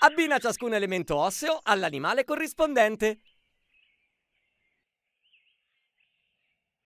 Abbina ciascun elemento osseo all'animale corrispondente.